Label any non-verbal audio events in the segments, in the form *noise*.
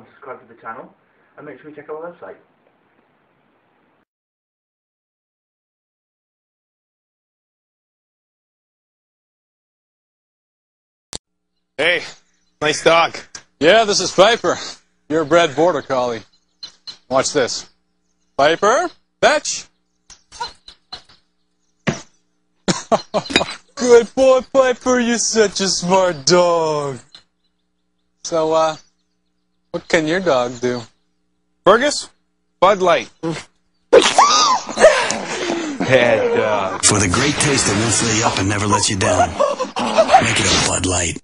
and subscribe to the channel, and make sure you check out our website. Hey, nice dog. Yeah, this is Piper. You're a bred border collie. Watch this. Piper, fetch. *laughs* Good boy, Piper. You're such a smart dog. So, uh, what can your dog do? Fergus, Bud Light. Bad dog. For the great taste that won't fill you up and never lets you down. Make it a Bud Light.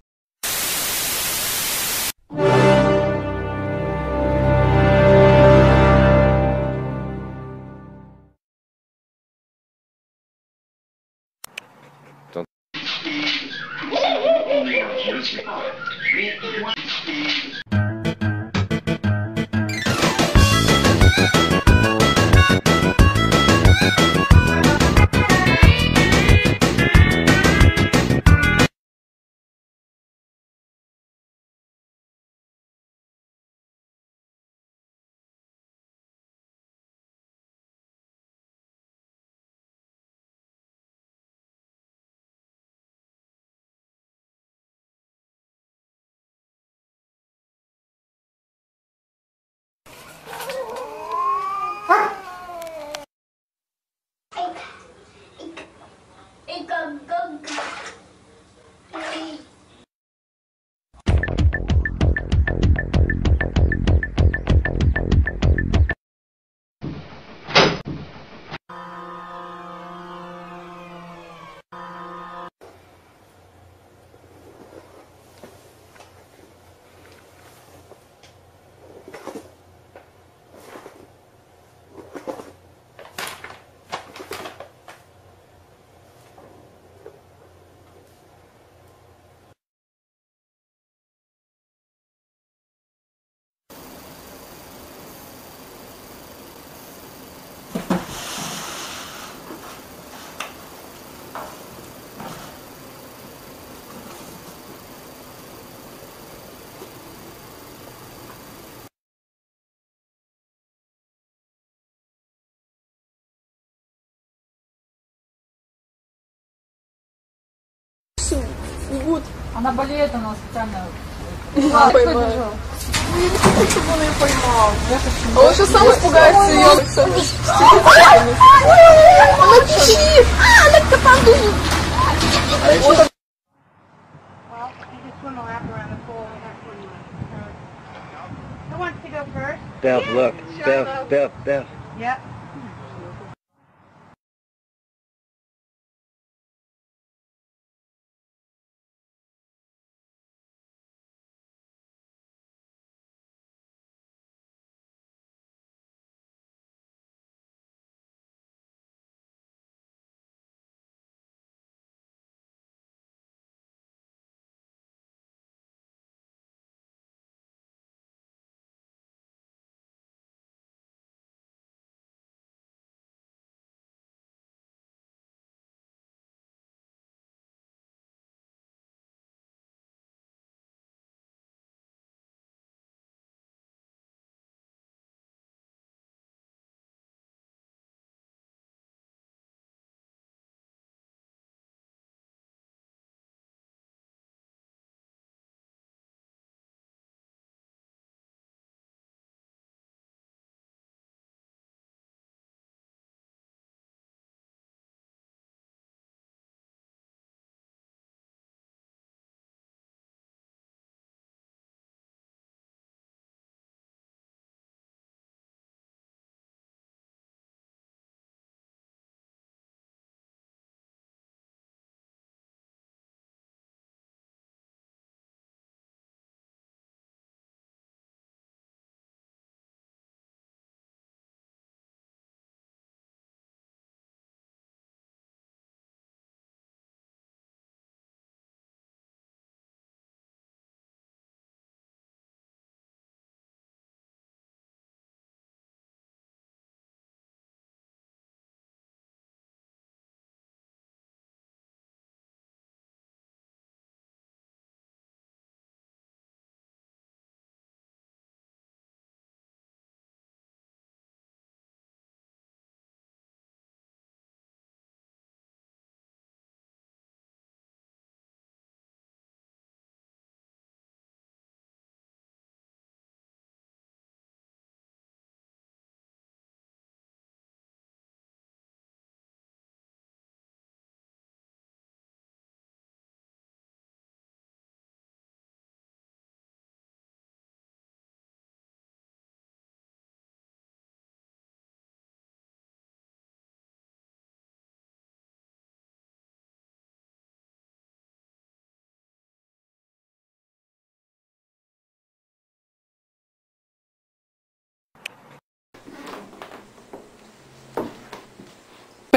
Она болеет, она специально... Да, поймал. Почему он ее поймал? А он сейчас сам испугается ее. Она бежит! А, она копанду! Beth, look. Beth, Beth, Beth. Yep.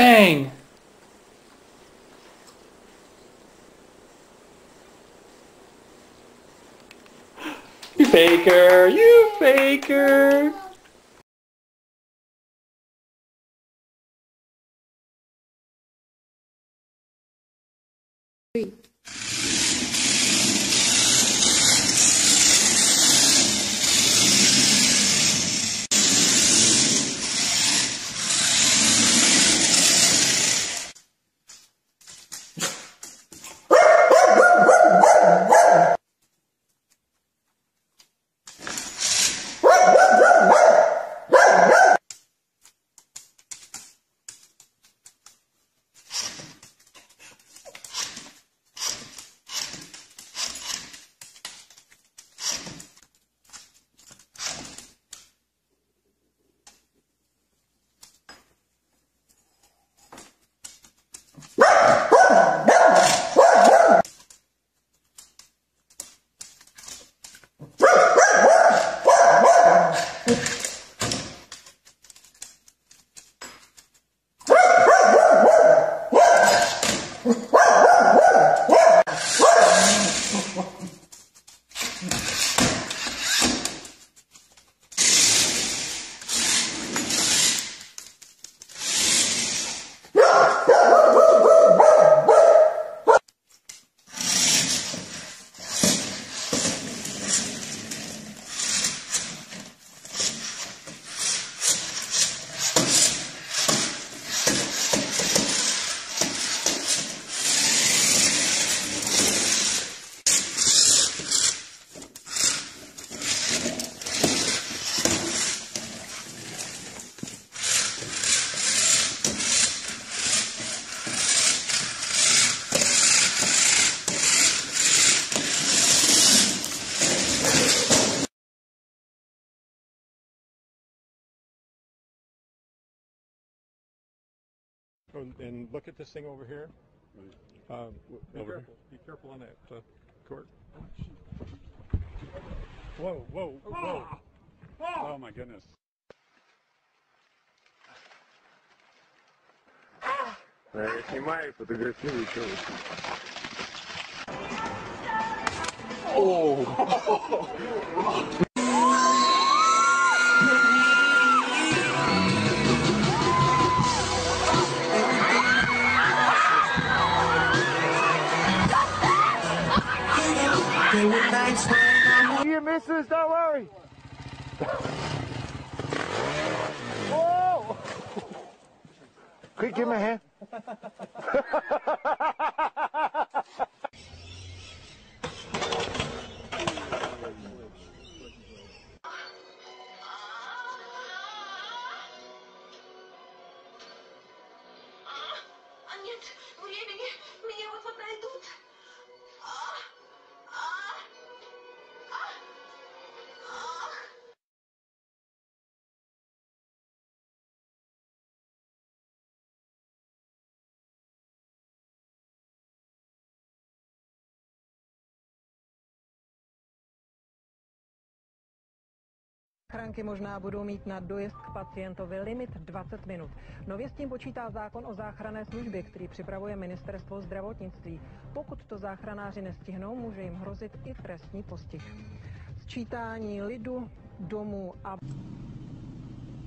Dang! You faker! You faker! And look at this thing over here. Um, be Over careful. Be careful on that uh, court. Whoa, whoa, whoa. Oh my goodness. Я снимаю, фотографирую, что вы. *laughs* You missus, don't worry. *laughs* Whoa! Quick, give me a hand. *laughs* Záchranky možná budou mít na dojezd k pacientovi limit 20 minut. Nově s tím počítá zákon o záchranné službě, který připravuje ministerstvo zdravotnictví. Pokud to záchranáři nestihnou, může jim hrozit i trestní postih. Sčítání lidu, domů a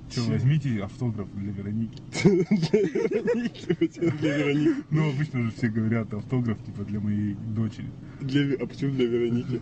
Че, возьмите автограф для Вероники. Для Вероники? Ну, обычно же все говорят автограф, типа, для моей дочери. Для, а почему для Вероники?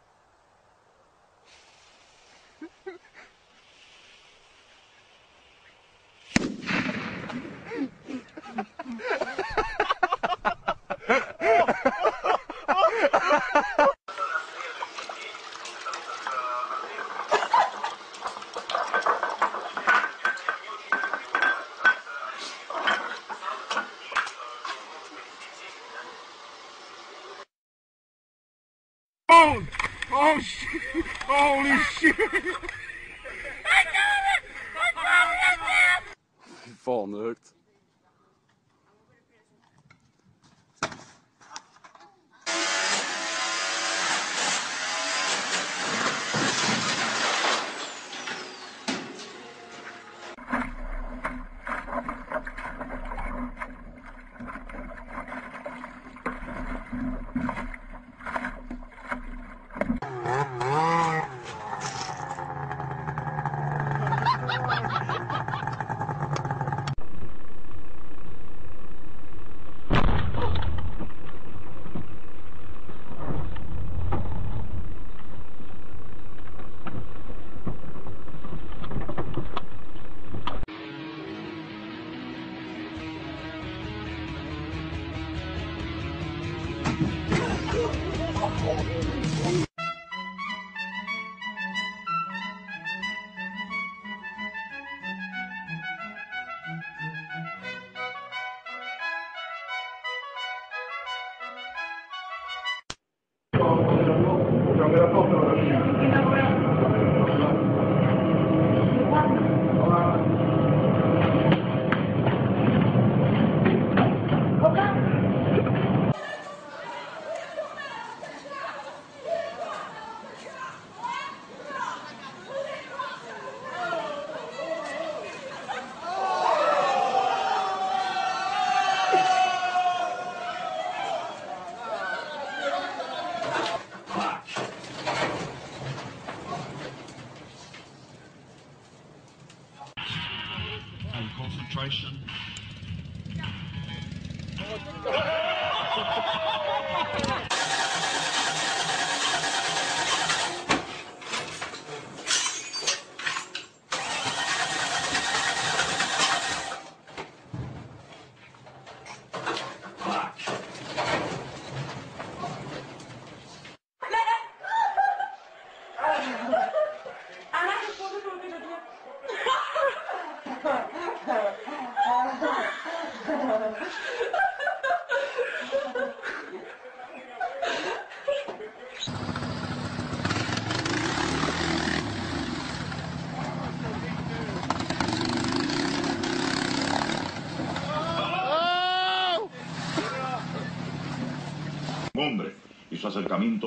Oh! Oh shit! Holy shit! I got it! I found it! Fan högt.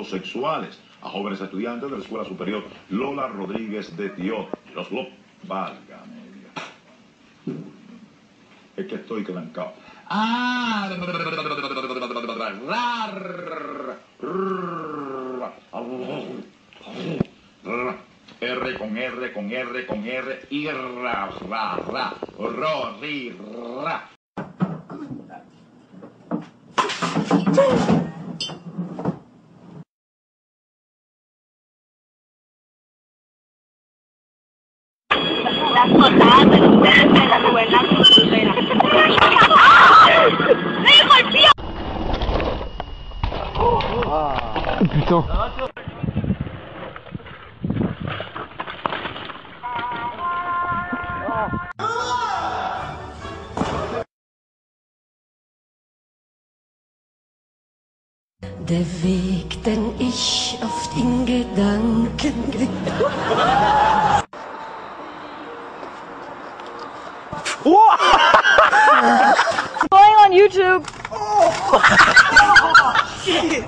Sexuales a jóvenes estudiantes de la Escuela Superior Lola Rodríguez de Tío. Los lo... Válgame Dios. Es que estoy clancado. Ah. R con R con R con R y ra ra ra ro ri ra. Ah. Putain. Der Weg, den ich oft in Gedanken *laughs* Going on YouTube. Oh. oh shit.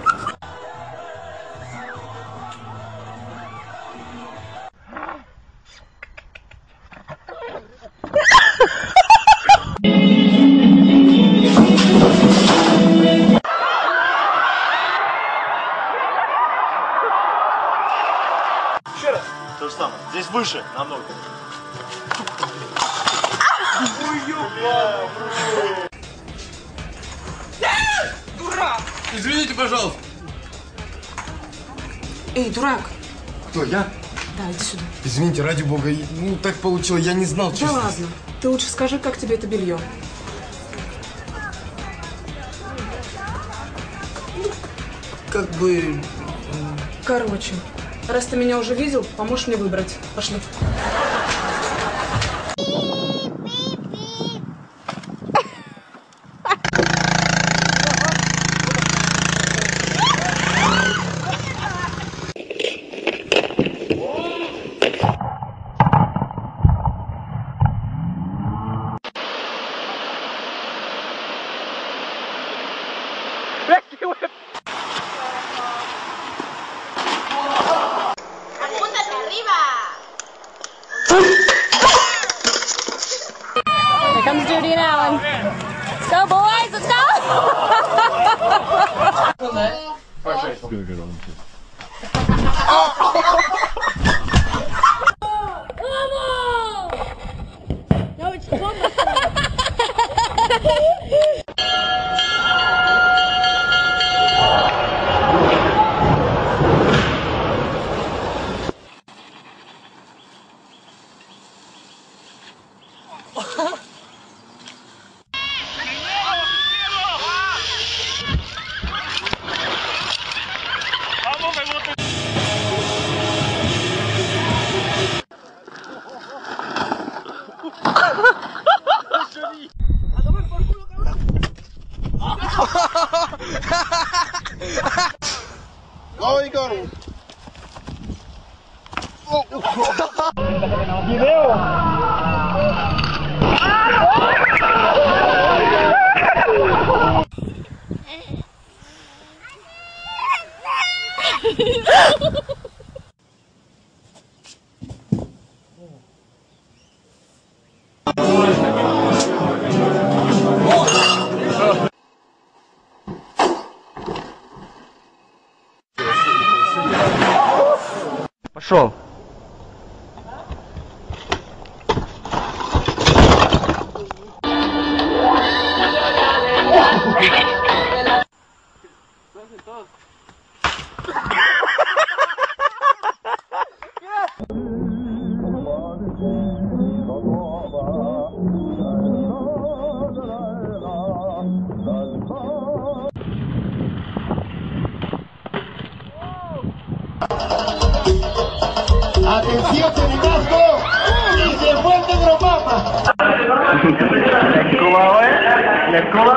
Выше, намного. Дурак! Извините, пожалуйста. Эй, дурак! Кто, я? Да, иди сюда. Извините, ради бога, ну так получилось, я не знал, Да честно. ладно. Ты лучше скажи, как тебе это белье. Как бы... Короче, раз ты меня уже видел, поможешь мне выбрать. Пошли. 这个东西。шел. Thank you. Atención, Perigasco. Y se fue el negromama. ¿Cómo va, eh? ¿La escoba?